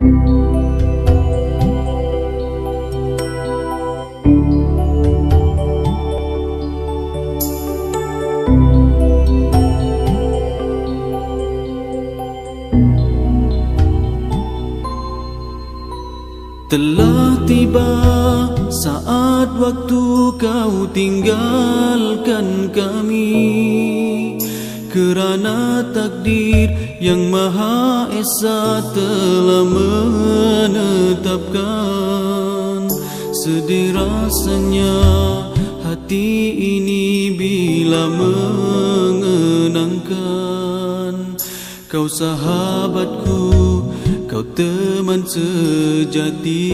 Telah tiba saat waktu kau tinggalkan kami. Kerana takdir yang maha esa telah menetapkan Sedih rasanya hati ini bila mengenangkan. Kau sahabatku Kau teman sejati.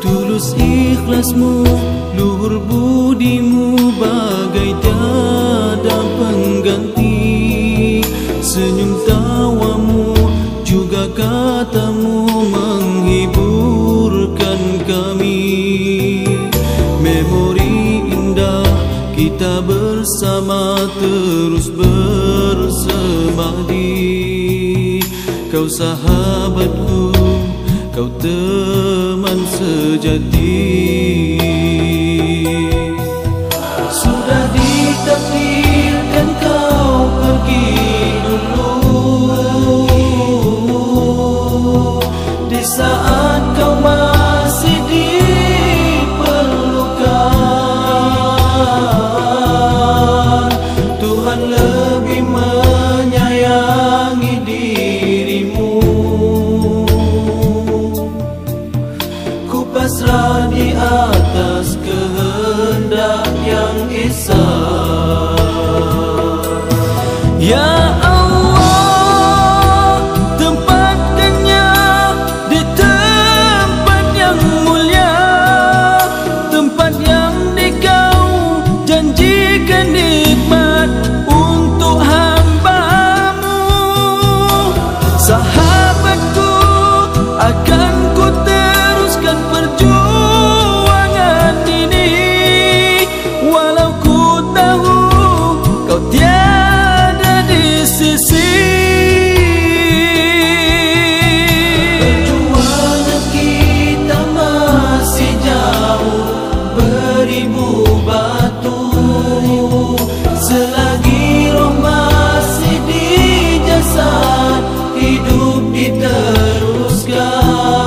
Tulus ikhlasmu Luhur budimu Bagai tiada terus bersemadi. Kau sahabatku, kau teman sejati yang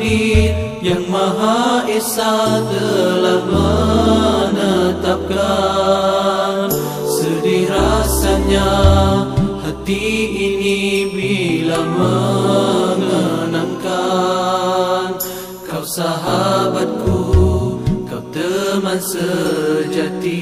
takdir yang maha esa telah menetapkan. Sedih rasanya hati ini bila mengenangkan. Kau sahabatku, kau teman sejati